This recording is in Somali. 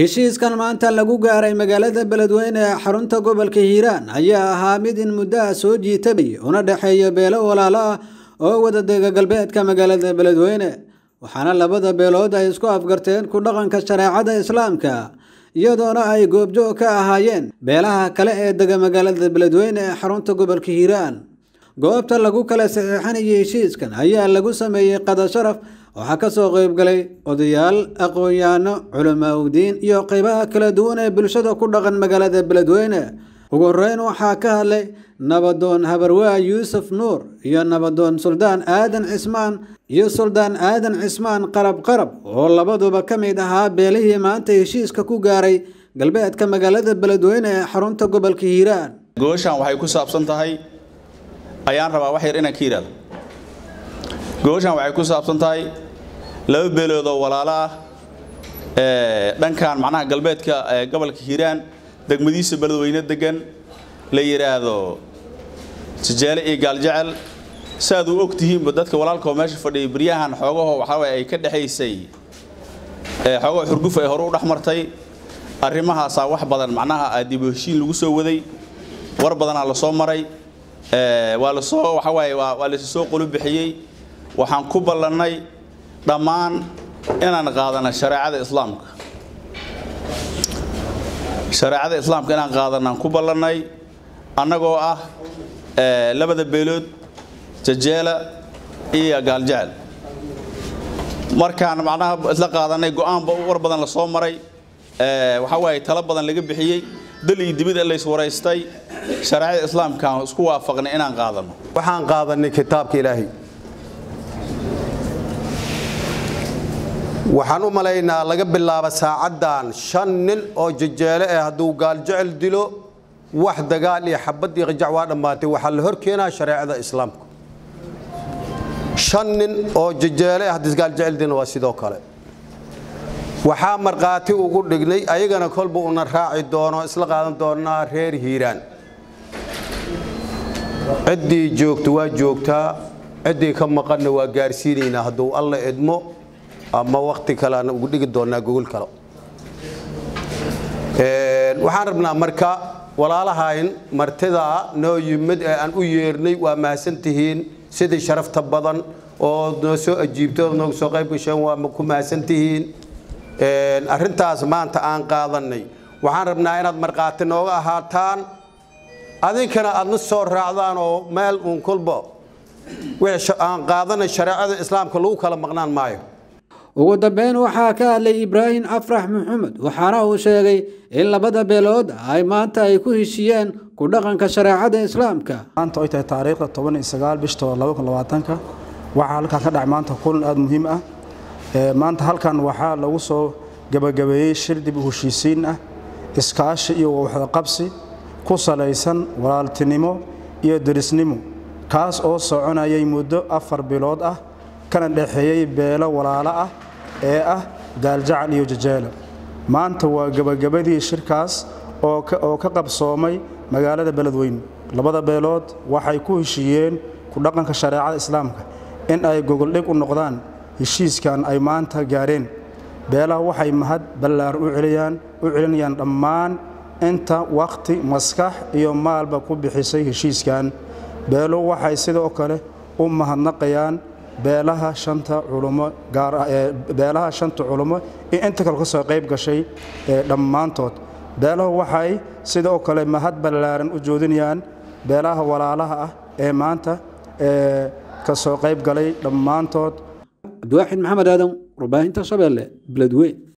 heshiiskan maanta lagu gaaray magaalada beledweyne ee xarunta gobolka hiiraan ayaa ahaa mid in muddaha soo jiitabay una dhexeeya beelo walaalo ah oo wada dega galbeedka magaalada beledweyne waxaana labada beelood ay isku afgarteen ku dhaqanka shareecada islaamka iyadoona ay goobjoog ka ahaayeen beelaha kale ee dega magaalada beledweyne ee xarunta gobolka hiiraan. Goobta lagu kala saxiixanayay heshiiskan ayaa lagu sameeyey qada sharaf waxaa ka soo qaybgalay odayaal aqoon-yaano culamaauddiin iyo qeybaha kala duwan ee bulshada ku dhaqan magaalada beledweyne. Ugu horeyn waxaa ka hadlay nabadoon habarwaa yuusuf nuur iyo nabadoon suldaan aadan cismaan iyo suldaan aadan cismaan qarab qarab oo labaduba ka mid ahaa beelihii maanta heshiiska ku gaaray galbeedka magaalada beledweyne ee xarunta gobolka hiiraan. Gooshan waxay ku saabsan tahay ayaan rabaa wax yar inaan ka yidhahdo gooshan waxay ku saabsan tahay laba beelood oo walaalo ah dhankan macnaha galbeedka gobolka hiiraan degmadiisa beledweyne degan la yidhaahdo sijeele iyo gaaljecel. Saaad u og tihiinba dadka walaalkao meesha fadhiyay baryahan xoogaho waxaa ay ka dhexaysay xoogaho xurguf ay hore u dhex martay. Arrimahaasaa wax badan macnaha dib u heshiin lagu soo waday. War badanaa la soo maray waa la soo waxa waaye waa laysu soo qolu bixiyey waxaan ku ballannay dhammaan inaan qaadana shareecada islaamka. Shareecada islaamka inaan qaadanaan ku ballannay annagoo ah labada beelood jajeela iyo gaaljecel markaan macnaha isla qaadanay go'aanba war badan la soo maray waxaa waaye talo badan laga bixiyey dal iyo dibid lays waraystay shareecada islaamkaan isku waafaqnay inaan qaadano. Waxaan qaadanay kitaabka ilaahay waxaan u malaynaa laga bilaabo saacaddan shan nin oo jajeele eh hadduu gaaljecel dilo wax dagaal iyo xabad iyo qajac waa dhammaatay. Waxaa la hor keenaa shareecada islaamka shan nin oo jajeele eh haddii gaaljecel dilna waa sidoo kale. Waxaa markhaati ugu dhignay ayagana kolba una raaci doono isla qaadan doonaa reer hiiraan. Ciddii joogto waa joogtaa. Ciddii ka maqanna waa gaarsiinaynaa hadduu alla idmo ama wakhti kaleana ugu dhigi doonaa gogol kale waxaan rabnaa marka walaalahayn martidaa noo yimid ee aan u yeernay waa mahadsantihiin sidii sharafta badan oo noo soo ajiibto nooga soo qayb gasheen waa ku mahadsantihiin arrintaas maanta aan qaadanay waxaan rabnaa inaad markhaati nooga ahaataan adinkana aadna soo raacdaan oo meel uun kolba aan qaadanay shareecada islaamka lagu kala maqnaan maayo ugu dambeyn waxaa ka hadlay ibraahim afrax maxamed waxaana uu sheegay in labada beelood ay maanta ay ku heshiiyeen ku dhaqanka shareecada islaamka. Maanta ay tahay taariikhda toban iyo sagaal bishta laba kun labaatanka. Waxaa halkan ka dhacay maanta kulan aada muhiim ah. Maanta halkan waxaa lagu soo gebagabeeyey shir dib u heshiisiin ah iskaashi iyo waxdaqabsi ku salaysan walaaltinimo iyo derisnimo kaas oo soconayay muddo afar bilood ah kana dhexeeyey beelo walaalo ah ee ah gaaljacal iyo jajeela maanta waa gebagabadii shirkaas oo ka qabsoomay magaalada beledweyne. Labada beelood waxay ku heshiiyeen ku dhaqanka shareecada islaamka. In ay gogoldhig u noqdaan heshiiskan ay maanta gaareen. Beelaha waxay mahad ballaaran u celinayaan dhammaan inta wakhti maskax iyo maalba ku bixisay heshiiskan. Beeluhu waxay sidoo kale u mahadnaqayaan beelaha shanta culummo gaar beelaha shanta culummo iyo inta kale ka soo qayb gashay ee dhammaantood. Beelahu waxay sidoo kale mahad ballaaran u joodinayaan beelaha walaalaha ah ee maanta ka soo qayb galay dhammaantood. Cabdiwaaxid maxamed aadan warbaahinta shabeelle beledweyn